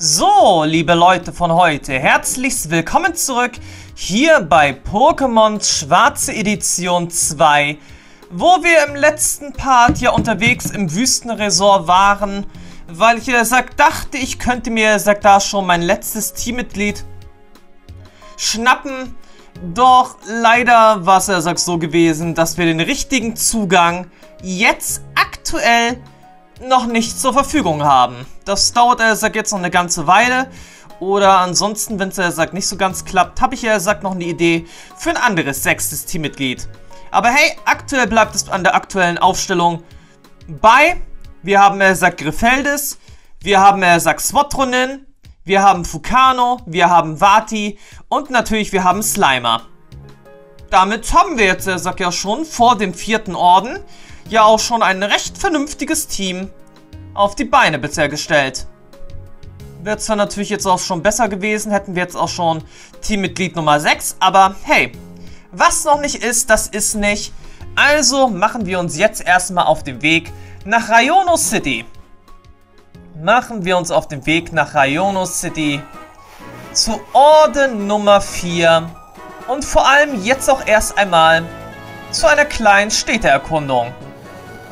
So, liebe Leute von heute, herzlichst willkommen zurück hier bei Pokémon Schwarze Edition 2, wo wir im letzten Part ja unterwegs im Wüstenresort waren, weil ich sagt, dachte, ich könnte mir sagt da schon mein letztes Teammitglied schnappen. Doch leider war es ja sagt so gewesen, dass wir den richtigen Zugang jetzt aktuell noch nicht zur Verfügung haben. Das dauert, er sagt, jetzt noch eine ganze Weile. Oder ansonsten, wenn es, er sagt, nicht so ganz klappt, habe ich, er sagt, noch eine Idee für ein anderes sechstes Teammitglied. Aber hey, aktuell bleibt es an der aktuellen Aufstellung bei. Wir haben, er sagt, Griffeldes. Wir haben, er sagt, Swotronin. Wir haben Fukano. Wir haben Vati. Und natürlich, wir haben Slimer. Damit haben wir jetzt, er sagt ja schon, vor dem vierten Orden ja auch schon ein recht vernünftiges Team auf die Beine bisher gestellt. Wäre zwar natürlich jetzt auch schon besser gewesen, hätten wir jetzt auch schon Teammitglied Nummer 6, aber hey, was noch nicht ist, das ist nicht. Also machen wir uns jetzt erstmal auf den Weg nach Rayono City. Machen wir uns auf den Weg nach Rayono City zu Orden Nummer 4 und vor allem jetzt auch erst einmal zu einer kleinen Städteerkundung.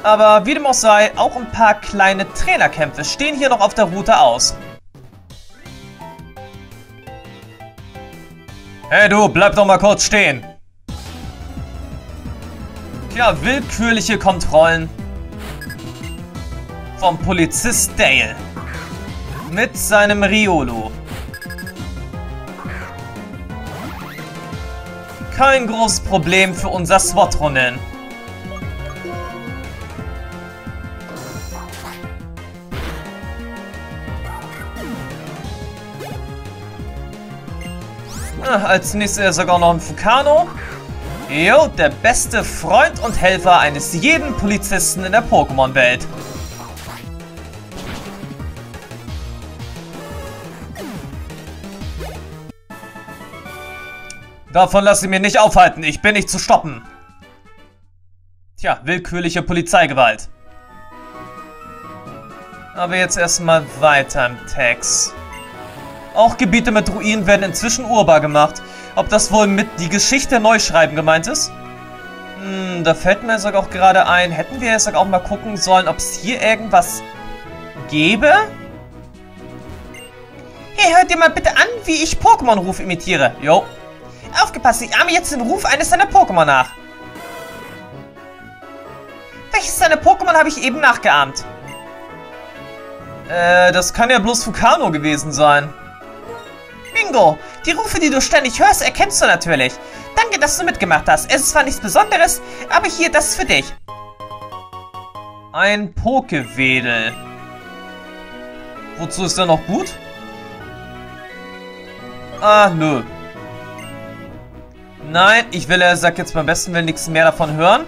Aber wie dem auch sei, auch ein paar kleine Trainerkämpfe stehen hier noch auf der Route aus. Hey du, bleib doch mal kurz stehen. Tja, willkürliche Kontrollen vom Polizist Dale mit seinem Riolo. Kein großes Problem für unser SWAT-Runnen. als nächstes sogar noch ein Fukano. Jo, der beste Freund und Helfer eines jeden Polizisten in der Pokémon-Welt. Davon lasse ich mir nicht aufhalten. Ich bin nicht zu stoppen. Tja, willkürliche Polizeigewalt. Aber jetzt erstmal weiter im Text. Auch Gebiete mit Ruinen werden inzwischen urbar gemacht. Ob das wohl mit die Geschichte neu schreiben gemeint ist? Hm, da fällt mir sogar auch gerade ein, hätten wir jetzt auch mal gucken sollen, ob es hier irgendwas gäbe? Hey, hört dir mal bitte an, wie ich Pokémon-Ruf imitiere. Jo. Aufgepasst, ich ahme jetzt den Ruf eines deiner Pokémon nach. Welches deiner Pokémon habe ich eben nachgeahmt? Äh, das kann ja bloß Fukano gewesen sein. Bingo! Die Rufe, die du ständig hörst, erkennst du natürlich. Danke, dass du mitgemacht hast. Es ist zwar nichts Besonderes, aber hier, das ist für dich. Ein Pokewedel. Wozu ist der noch gut? Ah, nö. Nein, ich will, er sagt jetzt beim besten Willen nichts mehr davon hören.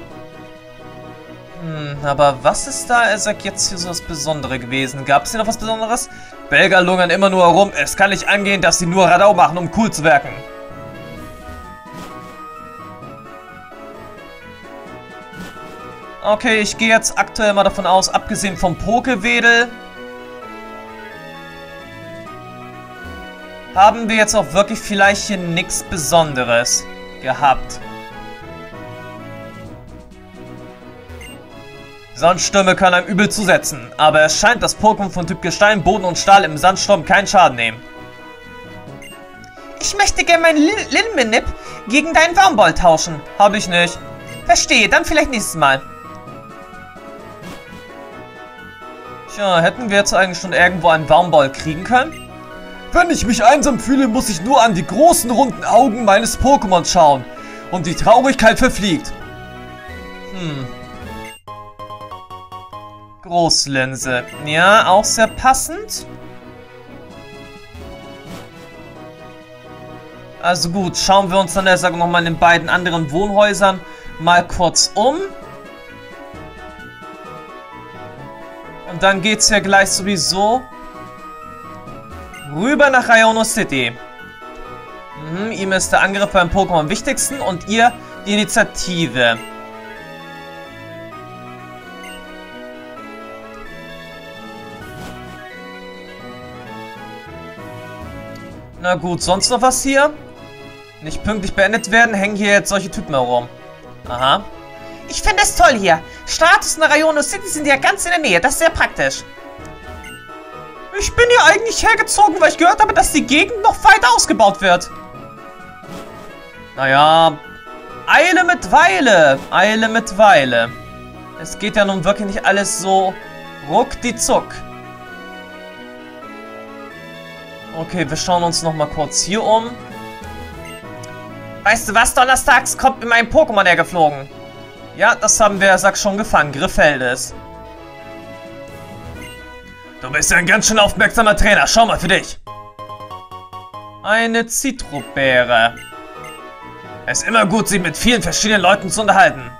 Hm, aber was ist da, er sagt jetzt hier so das Besondere gewesen? Gab es hier noch was Besonderes? Belger lungern immer nur herum. Es kann nicht angehen, dass sie nur Radau machen, um cool zu wirken. Okay, ich gehe jetzt aktuell mal davon aus, abgesehen vom Pokewedel, haben wir jetzt auch wirklich vielleicht hier nichts Besonderes gehabt. Sandstürme können einem übel zusetzen, aber es scheint, dass Pokémon von Typ Gestein, Boden und Stahl im Sandsturm keinen Schaden nehmen. Ich möchte gerne meinen Lilmenip gegen deinen Warmball tauschen. Habe ich nicht. Verstehe, dann vielleicht nächstes Mal. Tja, hätten wir jetzt eigentlich schon irgendwo einen Warmball kriegen können? Wenn ich mich einsam fühle, muss ich nur an die großen runden Augen meines Pokémon schauen. Und die Traurigkeit verfliegt. Hm, Großlinse. Ja, auch sehr passend. Also gut, schauen wir uns dann erst nochmal in den beiden anderen Wohnhäusern mal kurz um. Und dann geht es ja gleich sowieso rüber nach Rayono City. Mhm, ihm ist der Angriff beim Pokémon am wichtigsten und ihr die Initiative. Na gut, sonst noch was hier? Nicht pünktlich beendet werden, hängen hier jetzt solche Typen herum. Aha. Ich finde es toll hier. Stratus und Rayono City sind ja ganz in der Nähe. Das ist sehr praktisch. Ich bin hier eigentlich hergezogen, weil ich gehört habe, dass die Gegend noch weiter ausgebaut wird. Naja, Eile mit Weile. Eile mit Weile. Es geht ja nun wirklich nicht alles so ruck die zuck. Okay, wir schauen uns noch mal kurz hier um. Weißt du was, donnerstags kommt mir mein Pokémon hergeflogen. Ja, das haben wir, sag schon, gefangen. Griffeldes. Du bist ja ein ganz schön aufmerksamer Trainer. Schau mal für dich. Eine Zitrusbeere. Es ist immer gut, sich mit vielen verschiedenen Leuten zu unterhalten.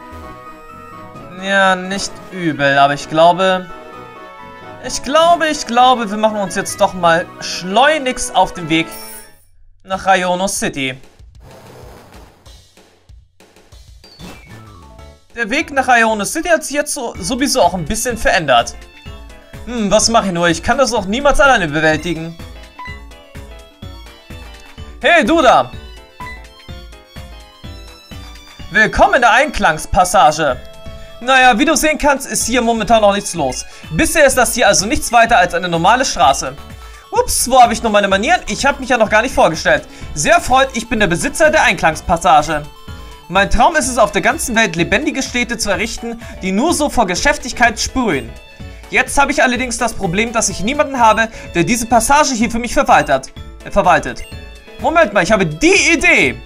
Ja, nicht übel, aber ich glaube... Ich glaube, ich glaube, wir machen uns jetzt doch mal schleunigst auf den Weg nach Rayono City. Der Weg nach Rayono City hat sich jetzt so, sowieso auch ein bisschen verändert. Hm, was mache ich nur? Ich kann das auch niemals alleine bewältigen. Hey, du da! Willkommen in der Einklangspassage. Naja, wie du sehen kannst, ist hier momentan noch nichts los. Bisher ist das hier also nichts weiter als eine normale Straße. Ups, wo habe ich noch meine Manieren? Ich habe mich ja noch gar nicht vorgestellt. Sehr freut, ich bin der Besitzer der Einklangspassage. Mein Traum ist es, auf der ganzen Welt lebendige Städte zu errichten, die nur so vor Geschäftigkeit sprühen. Jetzt habe ich allerdings das Problem, dass ich niemanden habe, der diese Passage hier für mich verwaltet. Äh, verwaltet. Moment mal, ich habe die Idee.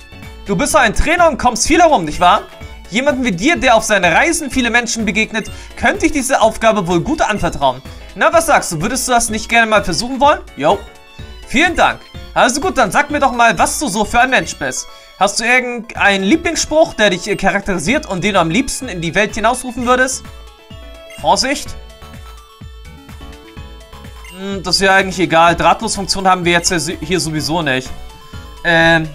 Du bist ein Trainer und kommst viel herum, nicht wahr? Jemanden wie dir, der auf seine Reisen viele Menschen begegnet, könnte ich diese Aufgabe wohl gut anvertrauen. Na, was sagst du? Würdest du das nicht gerne mal versuchen wollen? Jo. Vielen Dank. Also gut, dann sag mir doch mal, was du so für ein Mensch bist. Hast du irgendeinen Lieblingsspruch, der dich charakterisiert und den du am liebsten in die Welt hinausrufen würdest? Vorsicht! Hm, das ist ja eigentlich egal. Drahtlosfunktion haben wir jetzt hier sowieso nicht. Ähm.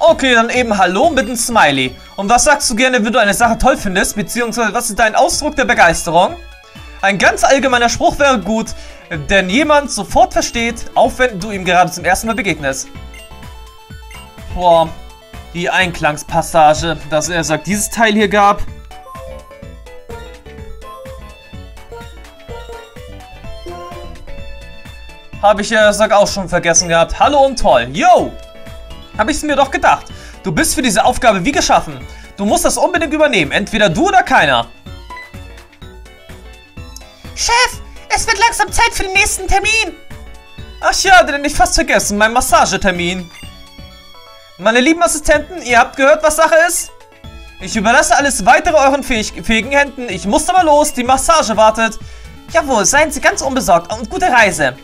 Okay, dann eben Hallo mit einem Smiley. Und was sagst du gerne, wenn du eine Sache toll findest, beziehungsweise was ist dein Ausdruck der Begeisterung? Ein ganz allgemeiner Spruch wäre gut, denn jemand sofort versteht, auch wenn du ihm gerade zum ersten Mal begegnest. Boah, die Einklangspassage, dass er sagt, dieses Teil hier gab. Habe ich ja, sag auch schon vergessen gehabt. Hallo und toll. Yo! Habe ich es mir doch gedacht. Du bist für diese Aufgabe wie geschaffen. Du musst das unbedingt übernehmen. Entweder du oder keiner. Chef, es wird langsam Zeit für den nächsten Termin. Ach ja, den ich fast vergessen. Mein Massagetermin. Meine lieben Assistenten, ihr habt gehört, was Sache ist? Ich überlasse alles weitere euren fähigen Händen. Ich muss aber los. Die Massage wartet. Jawohl, seien Sie ganz unbesorgt und gute Reise.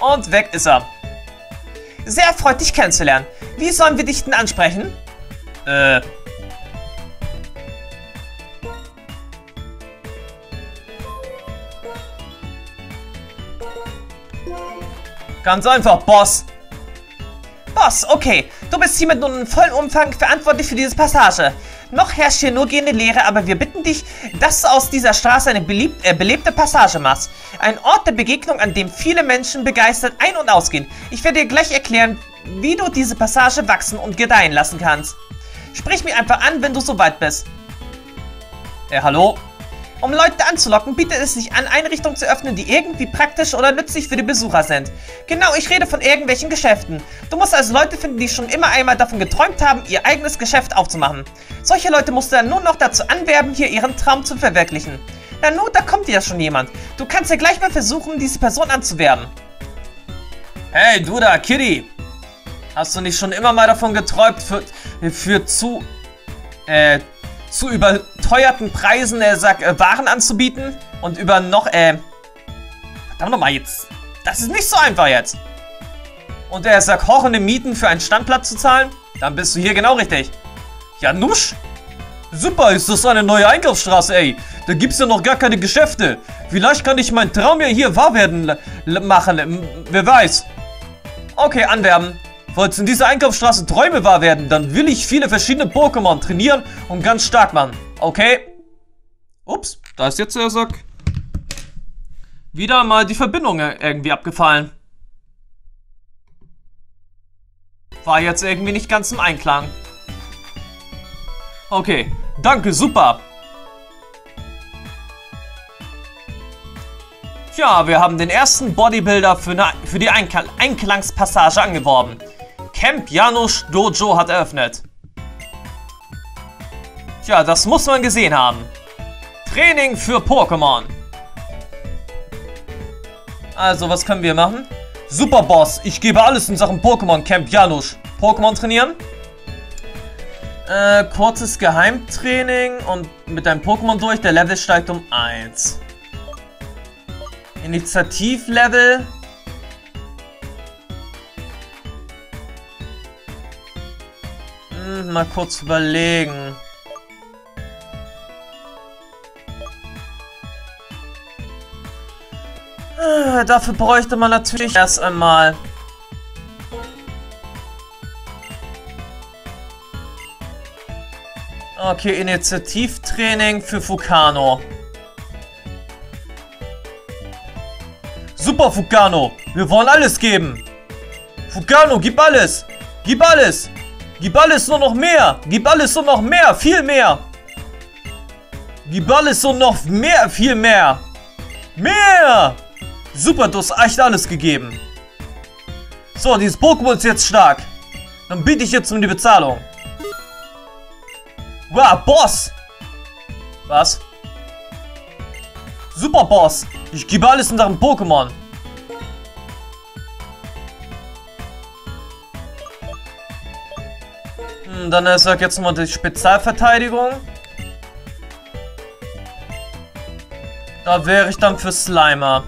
Und weg ist er. Sehr freut dich kennenzulernen. Wie sollen wir dich denn ansprechen? Äh. Ganz einfach, Boss. Boss, okay. Du bist hiermit nun in vollem Umfang verantwortlich für diese Passage. Noch herrscht hier nur gehende Leere, aber wir bitten dich, dass du aus dieser Straße eine belieb äh, belebte Passage machst. Ein Ort der Begegnung, an dem viele Menschen begeistert ein- und ausgehen. Ich werde dir gleich erklären, wie du diese Passage wachsen und gedeihen lassen kannst. Sprich mich einfach an, wenn du soweit bist. Äh, hallo? Um Leute anzulocken, bietet es sich an, Einrichtungen zu öffnen, die irgendwie praktisch oder nützlich für die Besucher sind. Genau, ich rede von irgendwelchen Geschäften. Du musst also Leute finden, die schon immer einmal davon geträumt haben, ihr eigenes Geschäft aufzumachen. Solche Leute musst du dann nur noch dazu anwerben, hier ihren Traum zu verwirklichen. Na nun, da kommt dir ja schon jemand. Du kannst ja gleich mal versuchen, diese Person anzuwerben. Hey, du da, Kitty. Hast du nicht schon immer mal davon geträumt, für, für zu, äh, zu überteuerten Preisen äh, sag, äh, Waren anzubieten? Und über noch, äh, verdammt nochmal jetzt, das ist nicht so einfach jetzt. Und er sagt, horrende Mieten für einen Standplatz zu zahlen? Dann bist du hier genau richtig. Janusz? Super, ist das eine neue Einkaufsstraße, ey. Da gibt's ja noch gar keine Geschäfte. Vielleicht kann ich meinen Traum ja hier wahr werden machen. Wer weiß. Okay, anwerben. Falls in dieser Einkaufsstraße Träume wahr werden, dann will ich viele verschiedene Pokémon trainieren und ganz stark machen. Okay? Ups, da ist jetzt der Sack. Wieder mal die Verbindung irgendwie abgefallen. War jetzt irgendwie nicht ganz im Einklang. Okay, danke, super. Tja, wir haben den ersten Bodybuilder für, eine, für die Einkl Einklangspassage angeworben. Camp Janusz Dojo hat eröffnet. Tja, das muss man gesehen haben. Training für Pokémon. Also, was können wir machen? Super Boss, ich gebe alles in Sachen Pokémon Camp Janusz. Pokémon trainieren? Äh, kurzes Geheimtraining und mit deinem Pokémon durch. Der Level steigt um 1. Initiativlevel. Hm, mal kurz überlegen. Äh, dafür bräuchte man natürlich erst einmal Okay, Initiativtraining für Fukano. Super, Fukano. Wir wollen alles geben. Fukano, gib alles. Gib alles. Gib alles nur noch mehr. Gib alles nur noch mehr. Viel mehr. Gib alles nur noch mehr. Viel mehr. Mehr. Super, du hast echt alles gegeben. So, dieses Pokémon ist jetzt stark. Dann biete ich jetzt um die Bezahlung. Wow, Boss! Was? Super Boss! Ich gebe alles in deinem Pokémon. Hm, dann ist sag jetzt mal die Spezialverteidigung. Da wäre ich dann für Slimer.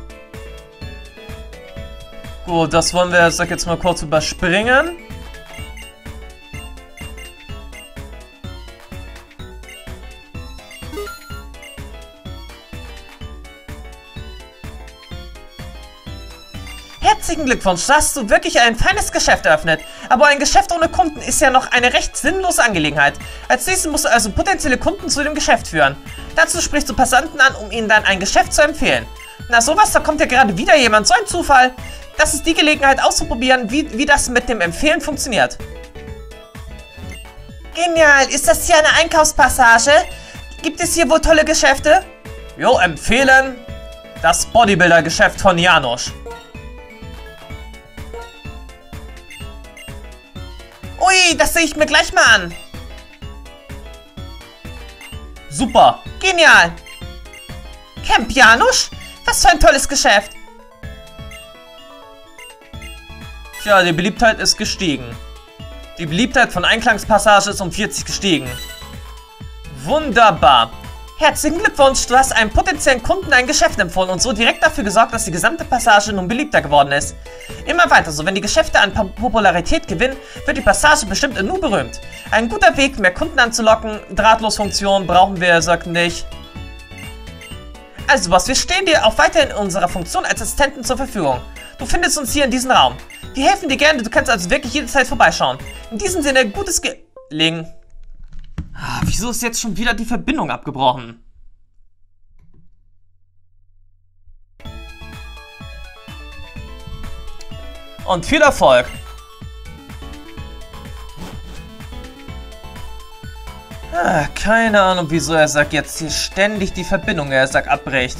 Gut, das wollen wir, jetzt mal kurz überspringen. Herzlichen Glückwunsch, da hast du wirklich ein feines Geschäft eröffnet. Aber ein Geschäft ohne Kunden ist ja noch eine recht sinnlose Angelegenheit. Als nächstes musst du also potenzielle Kunden zu dem Geschäft führen. Dazu sprichst du Passanten an, um ihnen dann ein Geschäft zu empfehlen. Na sowas, da kommt ja gerade wieder jemand, so ein Zufall. Das ist die Gelegenheit auszuprobieren, wie, wie das mit dem Empfehlen funktioniert. Genial, ist das hier eine Einkaufspassage? Gibt es hier wohl tolle Geschäfte? Jo, empfehlen das Bodybuilder-Geschäft von Janusz. Ui, das sehe ich mir gleich mal an. Super. Genial. Camp Janusz? Was für ein tolles Geschäft. Tja, die Beliebtheit ist gestiegen. Die Beliebtheit von Einklangspassage ist um 40 gestiegen. Wunderbar. Herzlichen Glückwunsch, du hast einem potenziellen Kunden ein Geschäft empfohlen und so direkt dafür gesorgt, dass die gesamte Passage nun beliebter geworden ist. Immer weiter so, wenn die Geschäfte an Popularität gewinnen, wird die Passage bestimmt nur berühmt. Ein guter Weg, mehr Kunden anzulocken, Drahtlosfunktion brauchen wir, sagt nicht. Also was, wir stehen dir auch weiterhin in unserer Funktion als Assistenten zur Verfügung. Du findest uns hier in diesem Raum. Wir helfen dir gerne, du kannst also wirklich jederzeit vorbeischauen. In diesem Sinne, gutes Gelingen. Ah, wieso ist jetzt schon wieder die Verbindung abgebrochen? Und viel Erfolg! Ah, keine Ahnung, wieso er sagt jetzt hier ständig die Verbindung, er sagt abbricht.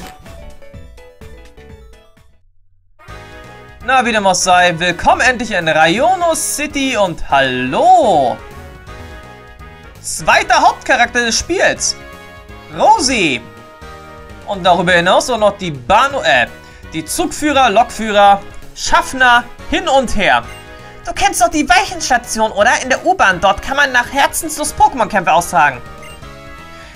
Na, wie dem auch sei, willkommen endlich in Rayono City und hallo! Zweiter Hauptcharakter des Spiels. Rosi. Und darüber hinaus auch noch die Bahn, äh, die Zugführer, Lokführer, Schaffner hin und her. Du kennst doch die Weichenstation, oder? In der U-Bahn. Dort kann man nach Herzenslust Pokémon-Kämpfe austragen.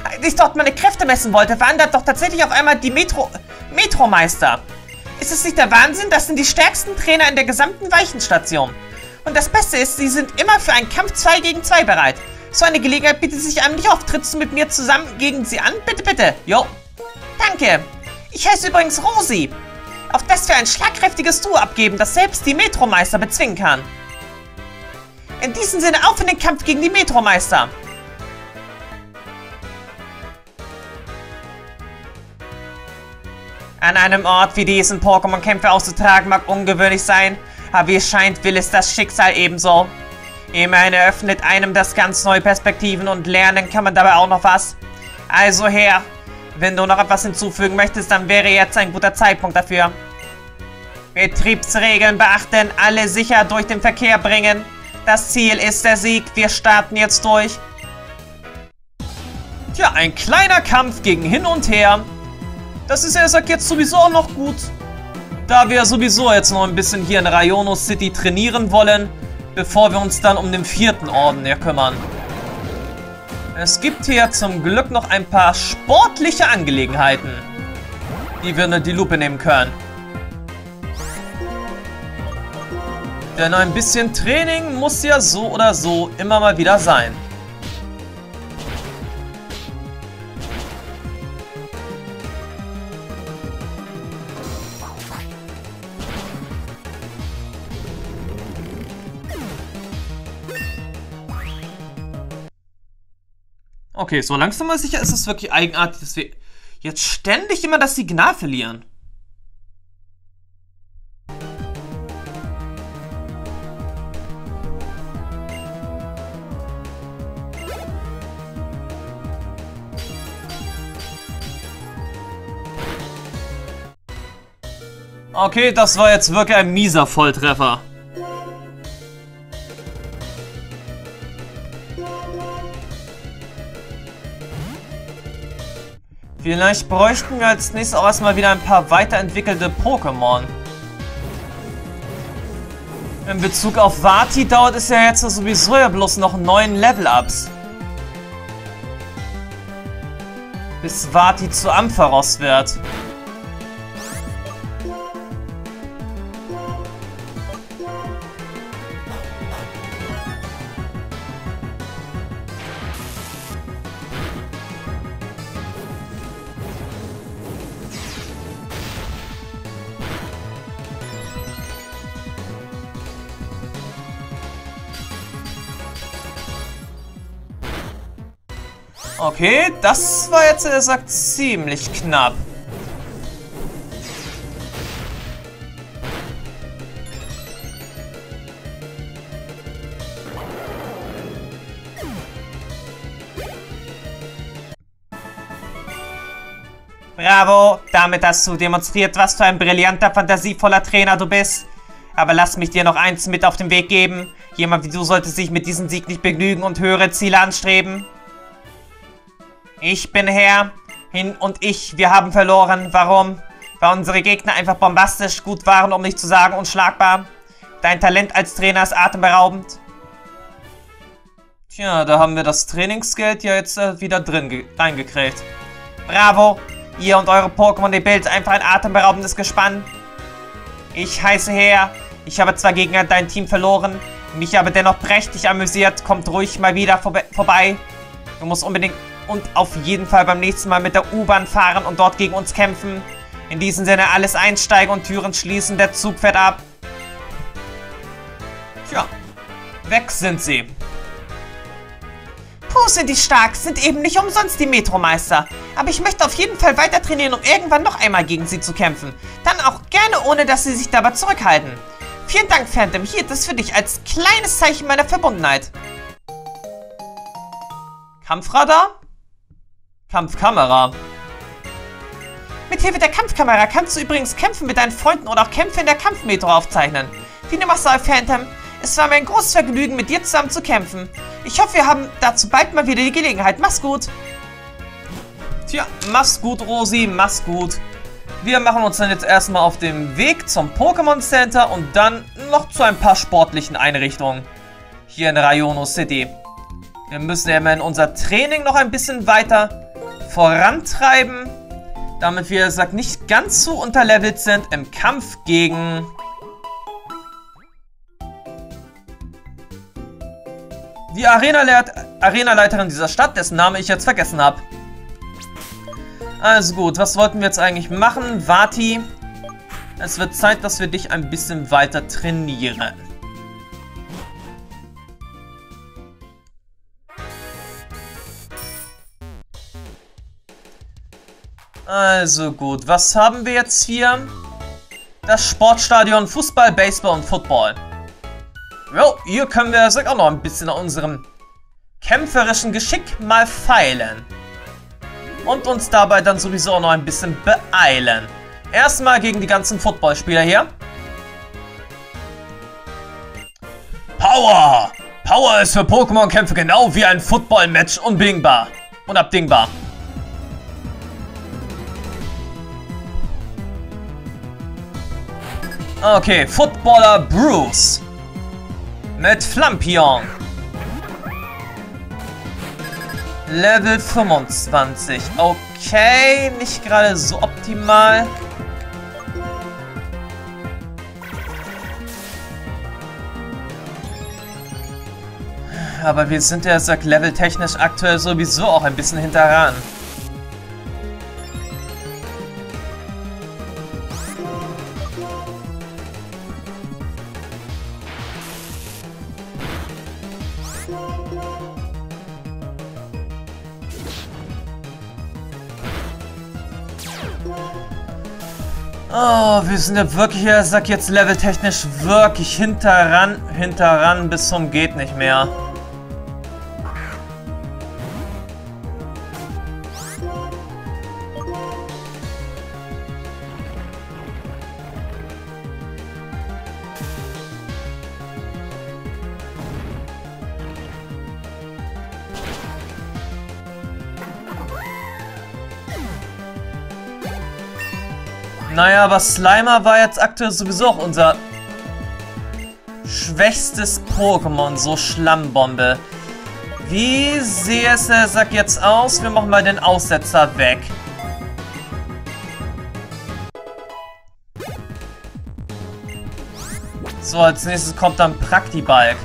Als ich dort meine Kräfte messen wollte, waren da doch tatsächlich auf einmal die Metro... Metromeister. Ist es nicht der Wahnsinn? Das sind die stärksten Trainer in der gesamten Weichenstation. Und das Beste ist, sie sind immer für einen Kampf 2 gegen 2 bereit. So eine Gelegenheit bietet sich einem nicht oft. Trittst du mit mir zusammen gegen sie an? Bitte, bitte. Jo. Danke. Ich heiße übrigens Rosi. Auf das wir ein schlagkräftiges Duo abgeben, das selbst die Metromeister bezwingen kann. In diesem Sinne auf in den Kampf gegen die Metromeister. An einem Ort wie diesen Pokémon-Kämpfe auszutragen mag ungewöhnlich sein, aber wie es scheint, will es das Schicksal ebenso. Immerhin eröffnet einem das ganz neue Perspektiven und lernen kann man dabei auch noch was. Also her, wenn du noch etwas hinzufügen möchtest, dann wäre jetzt ein guter Zeitpunkt dafür. Betriebsregeln beachten, alle sicher durch den Verkehr bringen. Das Ziel ist der Sieg, wir starten jetzt durch. Tja, ein kleiner Kampf gegen hin und her. Das ist sagt jetzt sowieso auch noch gut. Da wir sowieso jetzt noch ein bisschen hier in Rayono City trainieren wollen, bevor wir uns dann um den vierten Orden hier kümmern. Es gibt hier zum Glück noch ein paar sportliche Angelegenheiten, die wir unter die Lupe nehmen können. Denn ein bisschen Training muss ja so oder so immer mal wieder sein. Okay, so langsam mal sicher ist es wirklich eigenartig, dass wir jetzt ständig immer das Signal verlieren. Okay, das war jetzt wirklich ein mieser Volltreffer. Vielleicht bräuchten wir als nächstes auch erstmal wieder ein paar weiterentwickelte Pokémon. In Bezug auf Vati dauert es ja jetzt sowieso ja bloß noch neun Level-Ups. Bis Vati zu Ampharos wird. Okay, das war jetzt, er sagt, ziemlich knapp. Bravo, damit hast du demonstriert, was für ein brillanter, fantasievoller Trainer du bist. Aber lass mich dir noch eins mit auf den Weg geben. Jemand wie du sollte sich mit diesem Sieg nicht begnügen und höhere Ziele anstreben. Ich bin Herr. Hin und ich, wir haben verloren. Warum? Weil unsere Gegner einfach bombastisch gut waren, um nicht zu sagen unschlagbar. Dein Talent als Trainer ist atemberaubend. Tja, da haben wir das Trainingsgeld ja jetzt äh, wieder drin reingekriegt. Bravo! Ihr und eure Pokémon, die Bild einfach ein atemberaubendes Gespann. Ich heiße Herr. Ich habe zwar gegen dein Team verloren, mich aber dennoch prächtig amüsiert. Kommt ruhig mal wieder vor vorbei. Du musst unbedingt und auf jeden Fall beim nächsten Mal mit der U-Bahn fahren und dort gegen uns kämpfen. In diesem Sinne alles einsteigen und Türen schließen, der Zug fährt ab. Tja, weg sind sie. Puh, sind die stark, sind eben nicht umsonst die Metromeister. Aber ich möchte auf jeden Fall weiter trainieren, um irgendwann noch einmal gegen sie zu kämpfen. Dann auch gerne, ohne dass sie sich dabei zurückhalten. Vielen Dank, Phantom. Hier, das für dich als kleines Zeichen meiner Verbundenheit. Kampfradar? Kampfkamera. Mit Hilfe der Kampfkamera kannst du übrigens Kämpfe mit deinen Freunden oder auch Kämpfe in der Kampfmetro aufzeichnen. Viele Master Phantom, es war mir ein großes Vergnügen, mit dir zusammen zu kämpfen. Ich hoffe, wir haben dazu bald mal wieder die Gelegenheit. Mach's gut. Tja, mach's gut, Rosi, mach's gut. Wir machen uns dann jetzt erstmal auf den Weg zum Pokémon Center und dann noch zu ein paar sportlichen Einrichtungen hier in Rayono City. Wir müssen ja immerhin unser Training noch ein bisschen weiter vorantreiben, damit wir, sag nicht ganz so unterlevelt sind im Kampf gegen die Arena-Leiterin Arena dieser Stadt, dessen Name ich jetzt vergessen habe. Also gut, was wollten wir jetzt eigentlich machen? Vati, es wird Zeit, dass wir dich ein bisschen weiter trainieren. Also gut, was haben wir jetzt hier? Das Sportstadion Fußball, Baseball und Football. Jo, hier können wir also auch noch ein bisschen an unserem kämpferischen Geschick mal feilen. Und uns dabei dann sowieso auch noch ein bisschen beeilen. Erstmal gegen die ganzen Footballspieler hier. Power! Power ist für Pokémon-Kämpfe genau wie ein Football-Match unbedingbar. Unabdingbar. Okay, Footballer Bruce. Mit Flampion. Level 25. Okay, nicht gerade so optimal. Aber wir sind ja, sag, leveltechnisch aktuell sowieso auch ein bisschen hinterran. Oh, wir sind ja wirklich, ich sag jetzt leveltechnisch wirklich hinterran, hinterran bis zum geht nicht mehr. Aber Slimer war jetzt aktuell sowieso auch unser schwächstes Pokémon, so Schlammbombe. Wie sehe es der Sack jetzt aus? Wir machen mal den Aussetzer weg. So, als nächstes kommt dann Praktibalk.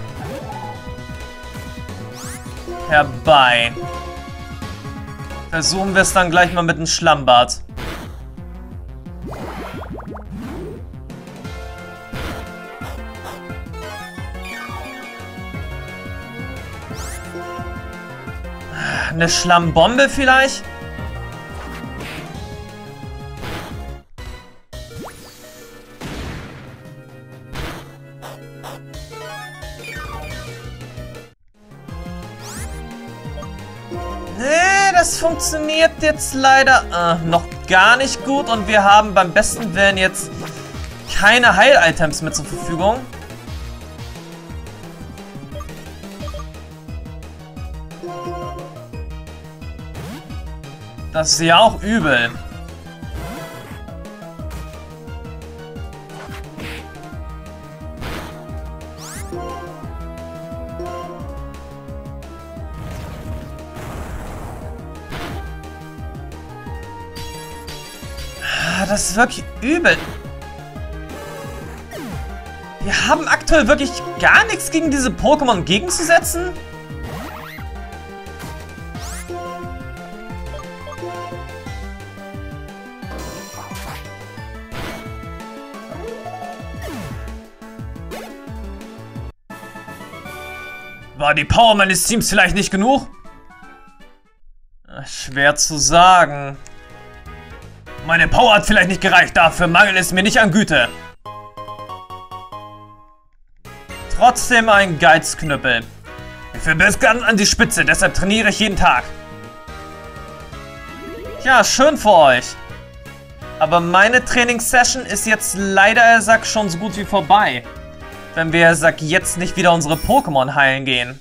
Herbei. Versuchen wir es dann gleich mal mit dem Schlammbad. Eine Schlammbombe vielleicht? Das funktioniert jetzt leider äh, noch gar nicht gut und wir haben beim besten Willen jetzt keine Heil-Items mehr zur Verfügung. Das ist ja auch übel. Ah, das ist wirklich übel. Wir haben aktuell wirklich gar nichts gegen diese Pokémon gegenzusetzen. War die Power meines Teams vielleicht nicht genug? Schwer zu sagen. Meine Power hat vielleicht nicht gereicht, dafür mangelt es mir nicht an Güte. Trotzdem ein Geizknüppel. Ich will bis ganz an die Spitze, deshalb trainiere ich jeden Tag. Ja, schön für euch. Aber meine Trainingssession ist jetzt leider, er sagt, schon so gut wie vorbei wenn wir, sag jetzt, nicht wieder unsere Pokémon heilen gehen.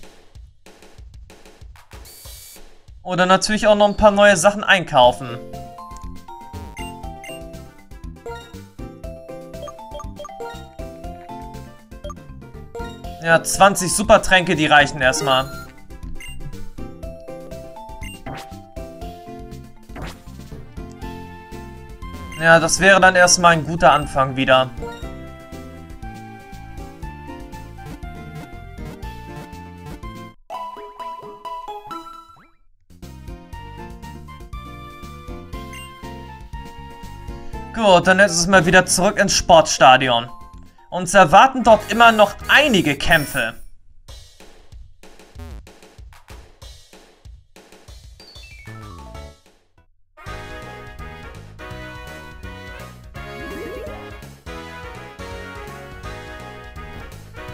Oder natürlich auch noch ein paar neue Sachen einkaufen. Ja, 20 Supertränke, die reichen erstmal. Ja, das wäre dann erstmal ein guter Anfang wieder. Gut, dann ist es mal wieder zurück ins Sportstadion. Uns erwarten dort immer noch einige Kämpfe.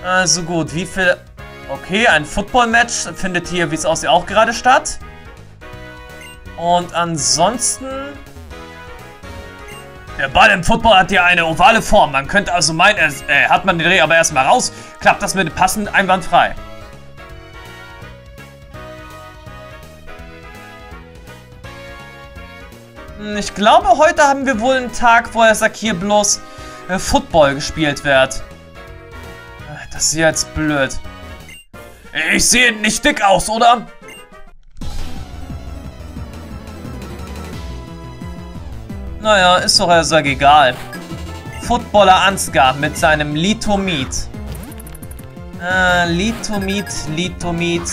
Also gut, wie viel... Okay, ein Football-Match findet hier, wie es aussieht, auch gerade statt. Und ansonsten... Der Ball im Football hat ja eine ovale Form. Man könnte also meinen, äh, hat man den Dreh aber erstmal raus, klappt das mit passend einwandfrei. Hm, ich glaube, heute haben wir wohl einen Tag, wo er sagt, hier bloß äh, Football gespielt wird. Das ist jetzt blöd. Ich sehe nicht dick aus, oder? Naja, ist doch also egal. Footballer Ansgar mit seinem Litomid. Äh, Litomid, Litomid.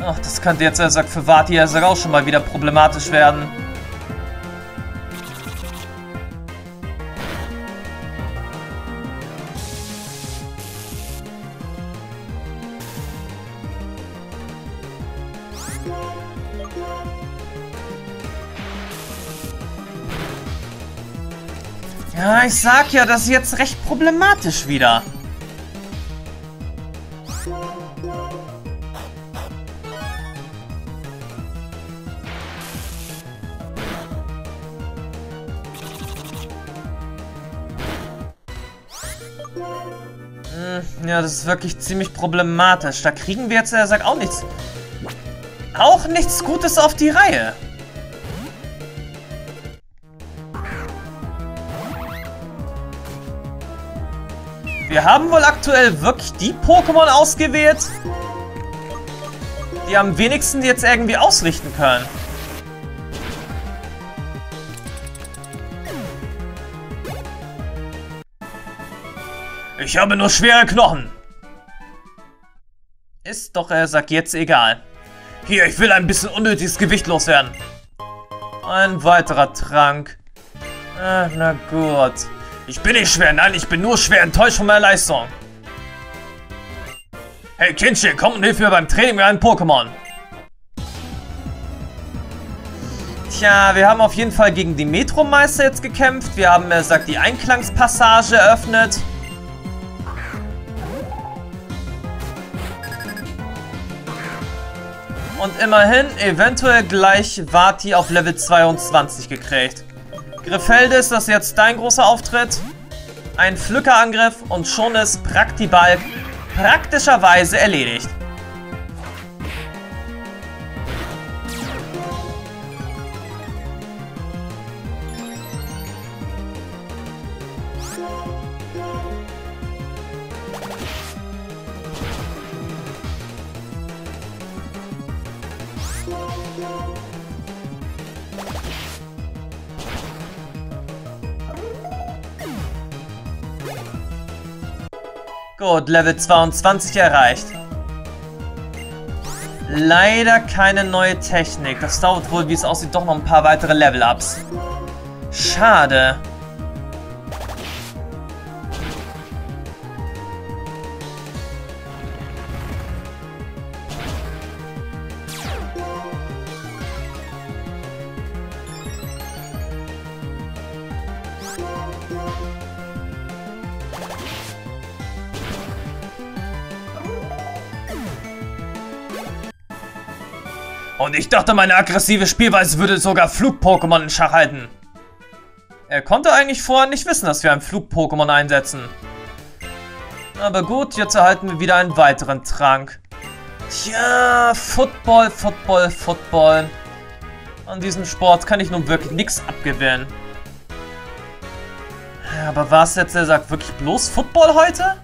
Ach, das könnte jetzt also für Vati also auch schon mal wieder problematisch werden. Ich sag ja, das ist jetzt recht problematisch wieder. Hm, ja, das ist wirklich ziemlich problematisch. Da kriegen wir jetzt, er sagt, auch nichts. Auch nichts Gutes auf die Reihe. Wir haben wohl aktuell wirklich die Pokémon ausgewählt, die am wenigsten jetzt irgendwie ausrichten können. Ich habe nur schwere Knochen. Ist doch, er sagt jetzt egal. Hier, ich will ein bisschen unnötiges Gewicht loswerden. Ein weiterer Trank. Ah, na gut. Ich bin nicht schwer, nein, ich bin nur schwer enttäuscht von meiner Leistung. Hey Kindchen, komm und hilf mir beim Training mit einem Pokémon. Tja, wir haben auf jeden Fall gegen die Metromeister jetzt gekämpft. Wir haben, er sagt, die Einklangspassage eröffnet. Und immerhin eventuell gleich Vati auf Level 22 gekriegt. Griffeldes, das ist jetzt dein großer Auftritt. Ein Pflückerangriff und schon ist Praktibalk praktischerweise erledigt. Gut, Level 22 erreicht. Leider keine neue Technik. Das dauert wohl, wie es aussieht, doch noch ein paar weitere Level-Ups. Schade. Und ich dachte, meine aggressive Spielweise würde sogar Flug-Pokémon in Schach halten. Er konnte eigentlich vorher nicht wissen, dass wir ein Flug-Pokémon einsetzen. Aber gut, jetzt erhalten wir wieder einen weiteren Trank. Tja, Football, Football, Football. An diesem Sport kann ich nun wirklich nichts abgewinnen. Aber was jetzt, er sagt, wirklich bloß Football heute?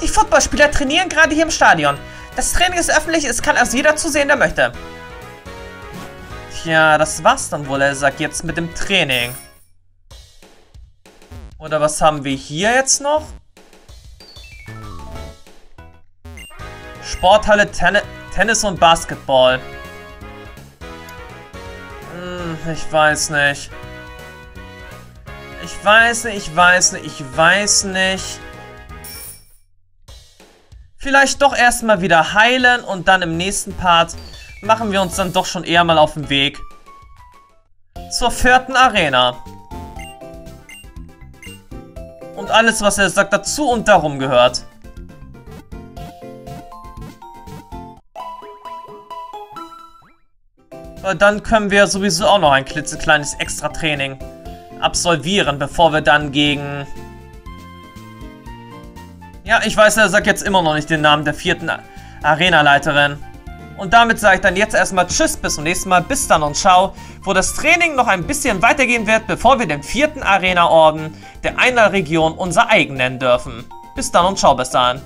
Die Footballspieler trainieren gerade hier im Stadion. Das Training ist öffentlich, es kann also jeder zusehen, der möchte. Tja, das war's dann wohl, er sagt jetzt mit dem Training. Oder was haben wir hier jetzt noch? Sporthalle, Ten Tennis und Basketball. Hm, ich weiß nicht. Ich weiß nicht, ich weiß nicht, ich weiß nicht. Vielleicht doch erstmal wieder heilen und dann im nächsten Part machen wir uns dann doch schon eher mal auf den Weg zur vierten Arena. Und alles, was er sagt, dazu und darum gehört. Weil dann können wir sowieso auch noch ein klitzekleines Extra-Training absolvieren, bevor wir dann gegen... Ja, ich weiß, er sagt jetzt immer noch nicht den Namen der vierten Arena-Leiterin. Und damit sage ich dann jetzt erstmal Tschüss, bis zum nächsten Mal, bis dann und ciao, wo das Training noch ein bisschen weitergehen wird, bevor wir den vierten Arena-Orden der Einer-Region unser eigen nennen dürfen. Bis dann und ciao, bis dann.